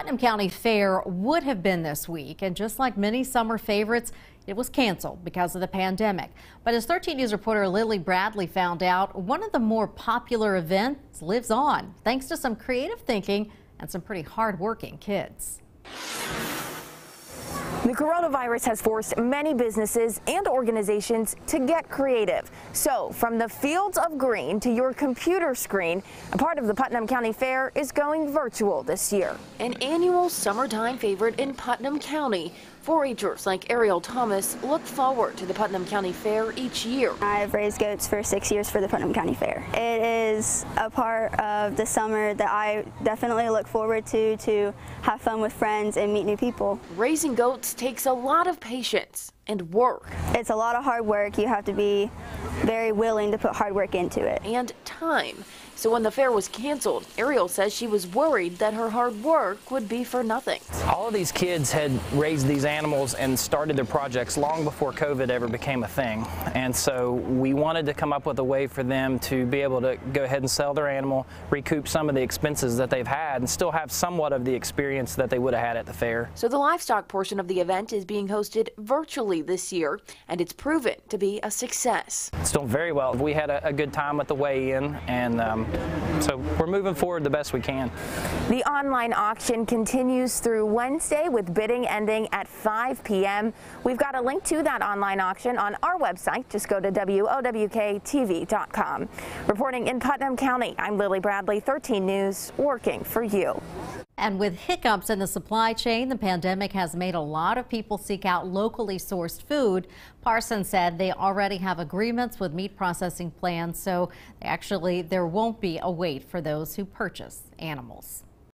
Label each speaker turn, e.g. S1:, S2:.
S1: Putnam County Fair would have been this week, and just like many summer favorites, it was canceled because of the pandemic. But as 13 News reporter Lily Bradley found out, one of the more popular events lives on thanks to some creative thinking and some pretty hardworking kids.
S2: The coronavirus has forced many businesses and organizations to get creative. So, from the fields of green to your computer screen, a part of the Putnam County Fair is going virtual this year.
S3: An annual summertime favorite in Putnam County. 4-Hers like Ariel Thomas look forward to the Putnam County Fair each year.
S4: I've raised goats for six years for the Putnam County Fair. It is a part of the summer that I definitely look forward to to have fun with friends and meet new people.
S3: Raising goats takes a lot of patience and work.
S4: It's a lot of hard work. You have to be very willing to put hard work into it.
S3: And time. So when the fair was canceled, Ariel says she was worried that her hard work would be for nothing.
S5: All of these kids had raised these animals and started their projects long before COVID ever became a thing. And so we wanted to come up with a way for them to be able to go ahead and sell their animal, recoup some of the expenses that they've had, and still have somewhat of the experience that they would have had at the fair.
S3: So the livestock portion of the event is being hosted virtually this year, and it's proven to be a success.
S5: It's doing very well. We had a, a good time at the weigh-in, and um, so we're moving forward the best we can.
S2: The online auction continues through Wednesday with bidding ending at 5 p.m. We've got a link to that online auction on our website. Just go to WOWKTV.com. Reporting in Putnam County, I'm Lily Bradley, 13 News, working for you.
S1: And with hiccups in the supply chain, the pandemic has made a lot of people seek out locally sourced food. Parsons said they already have agreements with meat processing plants, so actually there won't be a wait for those who purchase animals.